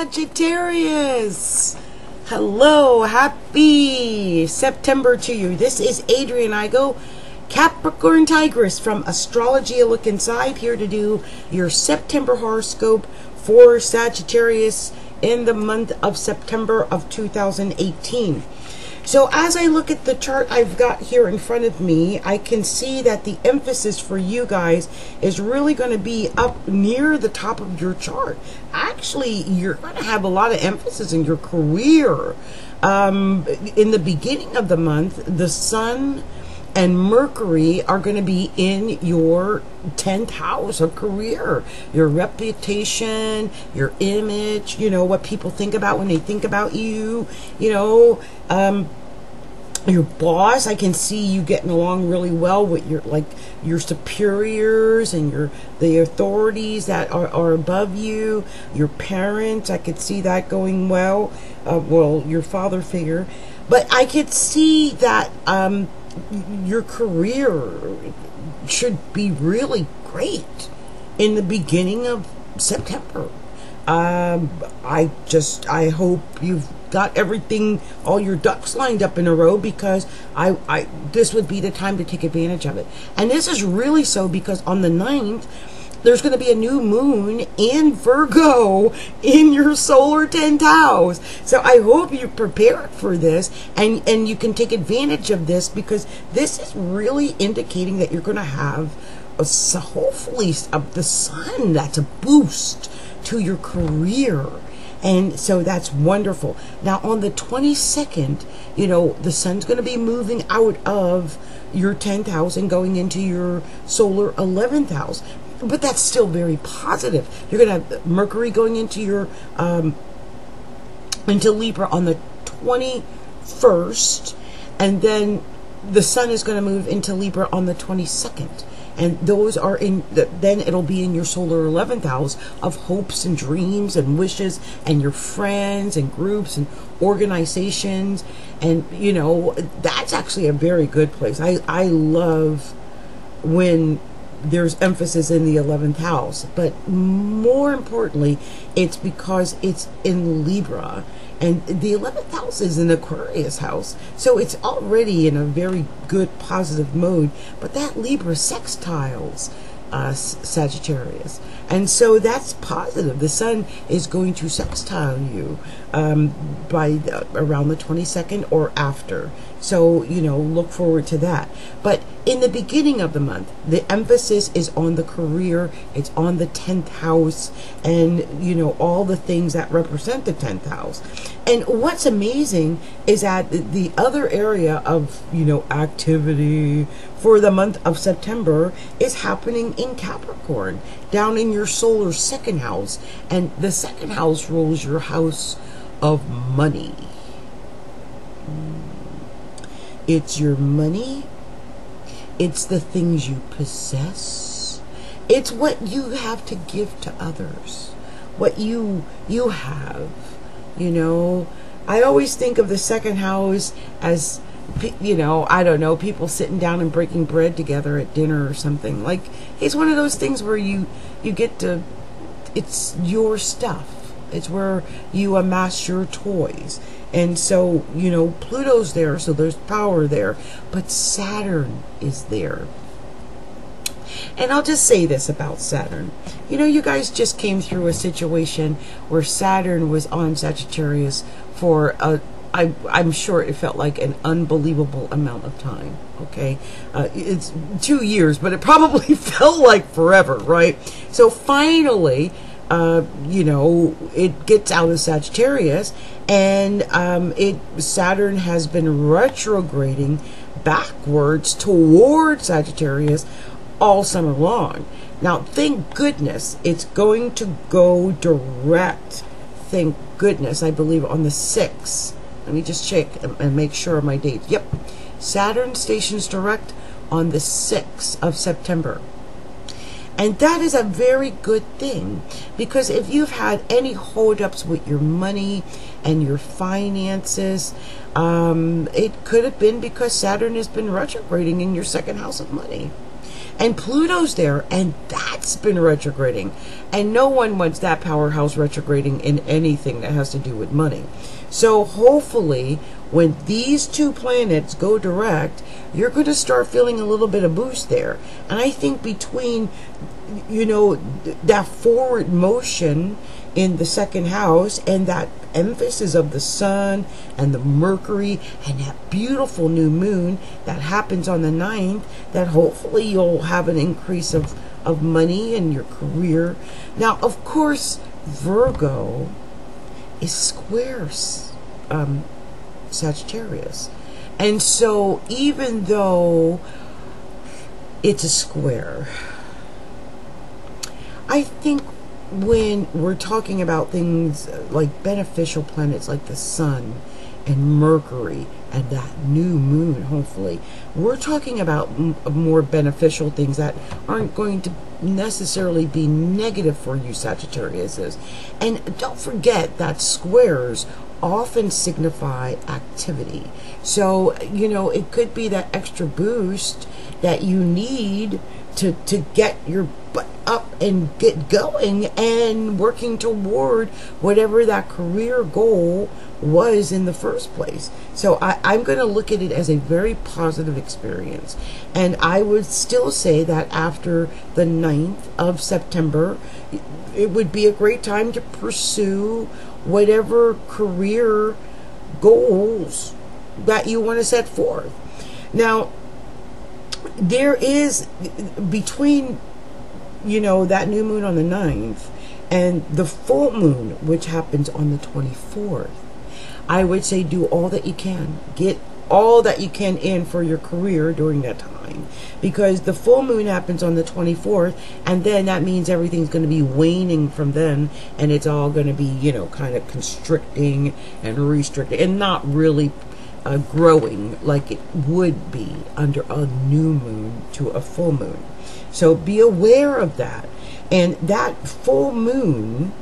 Sagittarius. Hello, happy September to you. This is Adrienne Igo, Capricorn Tigress from Astrology A Look Inside, here to do your September horoscope for Sagittarius in the month of September of 2018. So as I look at the chart I've got here in front of me, I can see that the emphasis for you guys is really going to be up near the top of your chart. Actually, you're going to have a lot of emphasis in your career. Um, in the beginning of the month, the sun and Mercury are going to be in your 10th house of career, your reputation, your image, you know, what people think about when they think about you, you know, um, your boss i can see you getting along really well with your like your superiors and your the authorities that are, are above you your parents i could see that going well uh, well your father figure but i could see that um, your career should be really great in the beginning of September. Um, I just I hope you've got everything all your ducks lined up in a row because I, I this would be the time to take advantage of it. And this is really so because on the 9th there's going to be a new moon in Virgo in your solar 10th house. So I hope you're prepared for this and, and you can take advantage of this because this is really indicating that you're going to have a, hopefully a, the sun. That's a boost to your career. And so that's wonderful. Now on the 22nd, you know, the sun's going to be moving out of your 10th house and going into your solar 11th house but that's still very positive. You're going to have Mercury going into your um, into Libra on the 21st, and then the Sun is going to move into Libra on the 22nd. And those are in, the, then it'll be in your solar 11th house of hopes and dreams and wishes and your friends and groups and organizations. And, you know, that's actually a very good place. I, I love when there's emphasis in the 11th house but more importantly it's because it's in libra and the 11th house is an aquarius house so it's already in a very good positive mode but that libra sextiles uh, Sagittarius. And so that's positive. The sun is going to sextile you um, by the, around the 22nd or after. So, you know, look forward to that. But in the beginning of the month, the emphasis is on the career, it's on the 10th house, and, you know, all the things that represent the 10th house. And what's amazing is that the other area of, you know, activity for the month of September is happening in Capricorn, down in your solar second house. And the second house rules your house of money. It's your money. It's the things you possess. It's what you have to give to others. What you you have. You know, I always think of the second house as you know, I don't know, people sitting down and breaking bread together at dinner or something. Like it's one of those things where you you get to it's your stuff. It's where you amass your toys. And so, you know, Pluto's there, so there's power there, but Saturn is there. And I'll just say this about Saturn. You know, you guys just came through a situation where Saturn was on Sagittarius for a I, I'm sure it felt like an unbelievable amount of time. Okay, uh, it's two years, but it probably felt like forever, right? So finally, uh, you know, it gets out of Sagittarius, and um, it Saturn has been retrograding backwards towards Sagittarius all summer long. Now, thank goodness it's going to go direct. Thank goodness, I believe on the 6th let me just check and make sure my date. Yep. Saturn stations direct on the 6th of September. And that is a very good thing because if you've had any holdups with your money and your finances, um, it could have been because Saturn has been retrograding in your second house of money. And Pluto's there, and that's been retrograding. And no one wants that powerhouse retrograding in anything that has to do with money. So hopefully, when these two planets go direct, you're going to start feeling a little bit of boost there. And I think between, you know, that forward motion in the second house and that emphasis of the sun and the mercury and that beautiful new moon that happens on the 9th that hopefully you'll have an increase of, of money in your career. Now of course virgo is squares um, sagittarius. And so even though it's a square i think when we're talking about things uh, like beneficial planets like the sun and Mercury and that new moon, hopefully, we're talking about m- uh, more beneficial things that aren't going to necessarily be negative for you, Sagittarius. And don't forget that squares often signify activity. So, you know, it could be that extra boost that you need to, to get your butt up and get going and working toward whatever that career goal was in the first place. So I, I'm going to look at it as a very positive experience. And I would still say that after the 9th of September, it would be a great time to pursue whatever career goals that you want to set forth. Now, there is between you know that new moon on the 9th and the full moon which happens on the 24th i would say do all that you can. Get all that you can in for your career during that time. Because the full moon happens on the 24th and then that means everything's going to be waning from then and it's all going to be you know kind of constricting and restricting and not really uh, growing like it would be under a new moon to a full moon. So be aware of that. And that full moon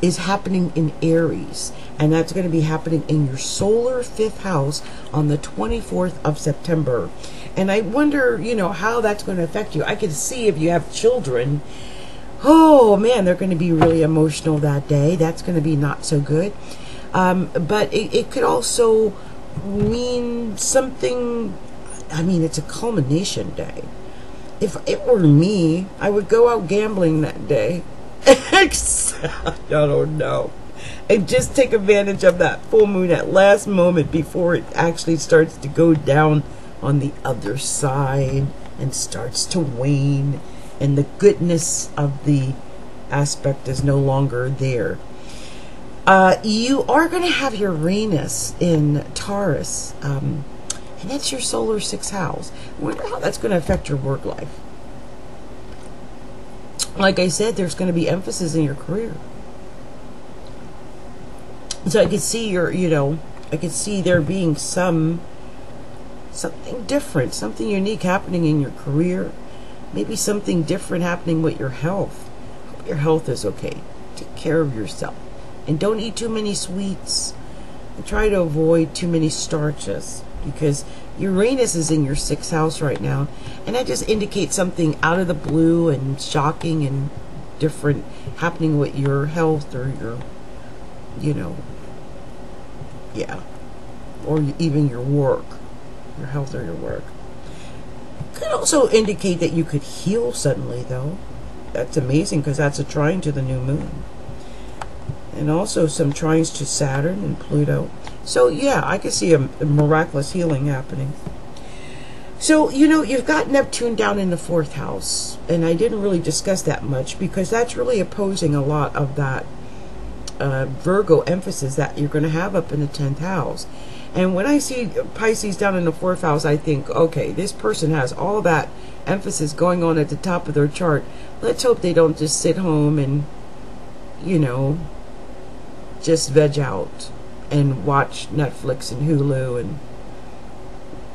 is happening in Aries, and that's going to be happening in your solar fifth house on the 24th of September. And I wonder, you know, how that's going to affect you. I can see if you have children, oh man, they're going to be really emotional that day. That's going to be not so good. Um, but it, it could also mean something. I mean, it's a culmination day. If it were me, I would go out gambling that day. I don't know. And just take advantage of that full moon at last moment before it actually starts to go down on the other side and starts to wane and the goodness of the aspect is no longer there. Uh, you are going to have Uranus in Taurus, um, and that's your solar sixth house. I wonder how that's going to affect your work life. Like I said, there's going to be emphasis in your career. So I could see your, you know, I could see there being some something different, something unique happening in your career. Maybe something different happening with your health. Hope your health is okay. Take care of yourself. And don't eat too many sweets. And try to avoid too many starches because Uranus is in your sixth house right now. And that just indicates something out of the blue and shocking and different happening with your health or your, you know, yeah, or even your work, your health or your work. Could also indicate that you could heal suddenly, though. That's amazing because that's a trine to the new moon and also some trines to Saturn and Pluto. So yeah, I can see a, a, miraculous healing happening. So, you know, you've got Neptune down in the fourth house, and I didn't really discuss that much because that's really opposing a lot of that uh, Virgo emphasis that you're going to have up in the 10th house. And when I see Pisces down in the fourth house, I think, okay, this person has all that emphasis going on at the top of their chart. Let's hope they don't just sit home and, you know, just veg out and watch Netflix and Hulu and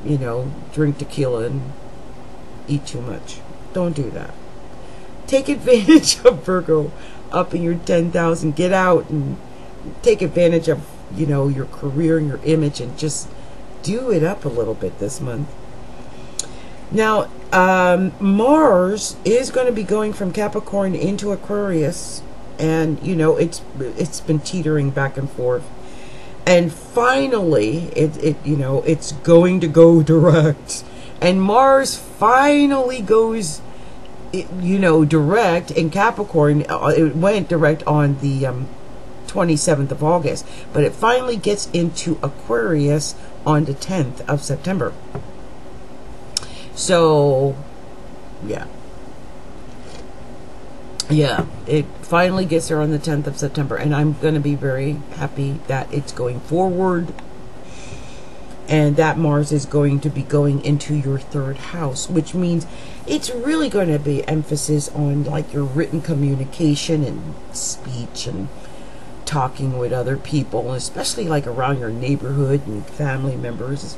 you know drink tequila and eat too much. Don't do that. Take advantage of Virgo up in your 10th house. Get out and take advantage of, you know, your career and your image and just do it up a little bit this month. Now, um, Mars is going to be going from Capricorn into Aquarius, and you know it's it's been teetering back and forth, and finally, it it you know it's going to go direct, and Mars finally goes, you know, direct in Capricorn. Uh, it went direct on the um, 27th of August, but it finally gets into Aquarius on the 10th of September. So, yeah. Yeah, it finally gets there on the 10th of September, and I'm going to be very happy that it's going forward and that Mars is going to be going into your third house, which means it's really going to be emphasis on like your written communication and speech and talking with other people, especially like around your neighborhood and family members,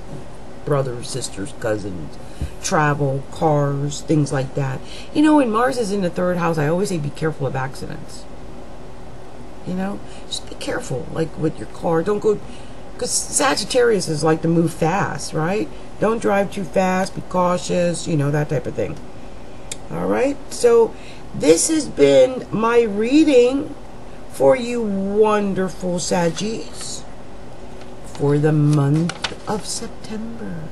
brothers, sisters, cousins, travel, cars, things like that. You know, when Mars is in the third house, I always say be careful of accidents. You know, just be careful, like with your car. Don't go, because Sagittarius is like to move fast, right? Don't drive too fast, be cautious, you know, that type of thing. All right, so this has been my reading for you wonderful Saggies for the month of September.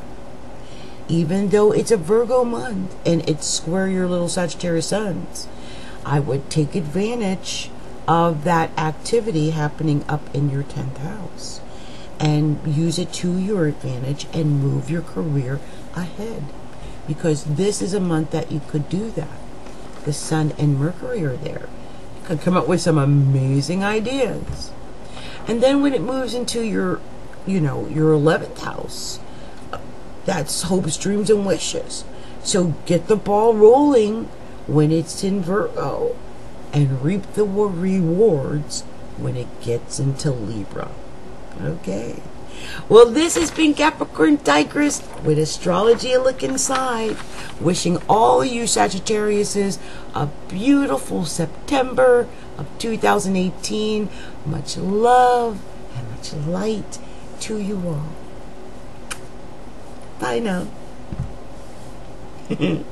Even though it's a Virgo month and it's square your little Sagittarius suns, I would take advantage of that activity happening up in your 10th house and use it to your advantage and move your career ahead. Because this is a month that you could do that. The Sun and Mercury are there You could come up with some amazing ideas. And then when it moves into your, you know, your 11th house, that's hopes, dreams, and wishes. So get the ball rolling when it's in Virgo and reap the rewards when it gets into Libra. Okay. Well, this has been Capricorn Tigress with Astrology a Look Inside. Wishing all you Sagittariuses a beautiful September of 2018. Much love and much light to you all. Bye now.